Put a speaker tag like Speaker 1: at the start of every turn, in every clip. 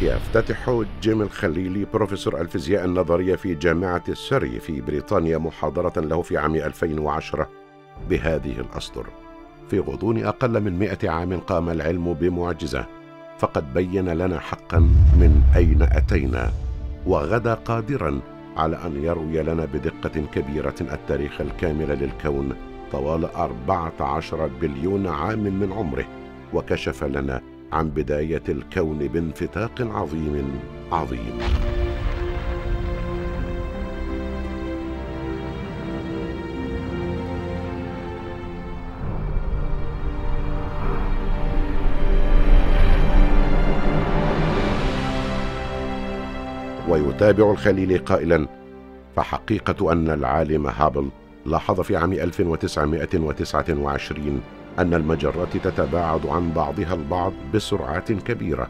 Speaker 1: يفتتح جيم الخليلي بروفيسور ألفيزياء النظرية في جامعة سري في بريطانيا محاضرة له في عام 2010 بهذه الأسطر. في غضون أقل من مئة عام قام العلم بمعجزة فقد بين لنا حقا من أين أتينا وغدا قادرا على أن يروي لنا بدقة كبيرة التاريخ الكامل للكون طوال أربعة عشر بليون عام من عمره وكشف لنا عن بداية الكون بانفتاق عظيم عظيم. ويتابع الخليل قائلا فحقيقة أن العالم هابل لاحظ في عام 1929 أن المجرات تتباعد عن بعضها البعض بسرعات كبيرة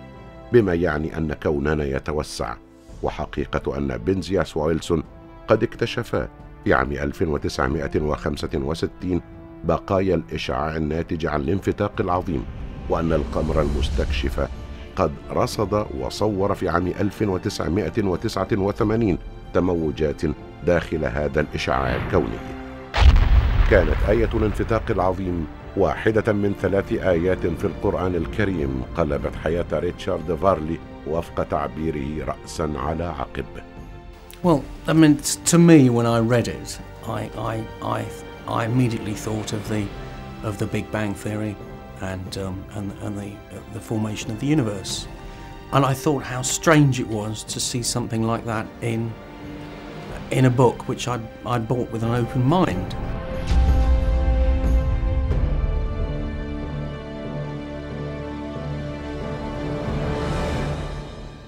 Speaker 1: بما يعني أن كوننا يتوسع. وحقيقة أن بنزياس وويلسون قد اكتشفا في عام 1965 بقايا الإشعاع الناتج عن الانفتاق العظيم وأن القمر المستكشف قد رصد وصور في عام 1989 تموجات داخل هذا الإشعاع الكوني. كانت آية الانفتاق العظيم واحدة من ثلاث آيات في القرآن الكريم قلبت حياة ريتشارد فارلي وفق تعبيره رأسا على عقب
Speaker 2: Well, I mean, to me, when I read it, I, I, I, I immediately thought of the, of the Big Bang Theory and, um, and, and the, uh, the formation of the universe. And I thought how strange it was to see something like that in, in a book which I'd, I'd bought with an open mind.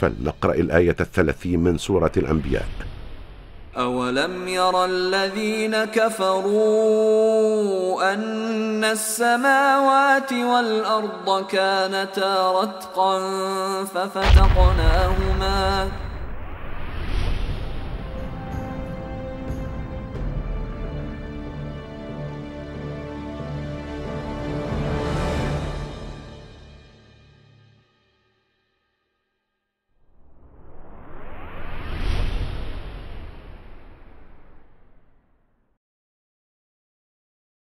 Speaker 1: فلنقرأ الآية الثلاثين من سورة الأنبياء.
Speaker 3: أولم ير الذين كفروا أن السماوات والأرض كانتا رتقا ففتقناهما